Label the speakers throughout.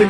Speaker 1: in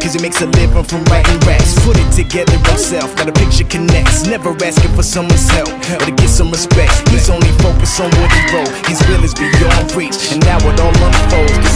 Speaker 2: cause he makes a living from writing raps. Put it together himself, got a picture connects. Never asking for someone's help, or to get some respect. He's only focused on what he wrote His will is beyond reach. And now it all unfolds,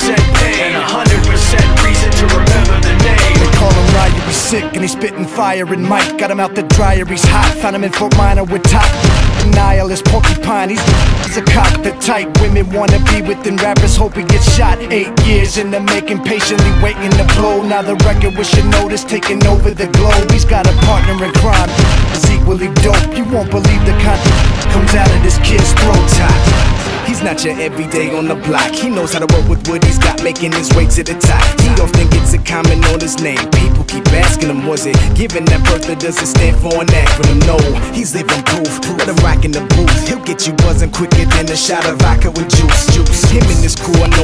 Speaker 1: pain And 100% reason to remember the name.
Speaker 3: They call him Ryu, he's sick and he's spitting fire and Mike got him out the dryer, he's hot. Found him in Fort Minor with top Nihilist porcupine, he's, he's a cockpit type Women wanna be within rappers, hope he gets shot. Eight years in the making, patiently waiting to blow. Now the record with notice taking over the globe. He's got a partner in crime, is equally dope. You won't believe the kind comes out of this kid's throat top
Speaker 2: He's not your everyday on the block. He knows how to work with what he's got, making his way to the top. He often gets a comment on his name. People keep asking him, was it given that birth or does it stand for an acronym? No, he's living proof. Let him rock in the booth. He'll get you buzzing quicker than a shot of vodka with juice. Juice. Him and his crew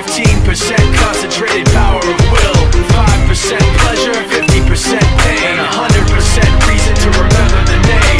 Speaker 1: 15% concentrated power of will 5% pleasure, 50% pain And 100% reason to remember the name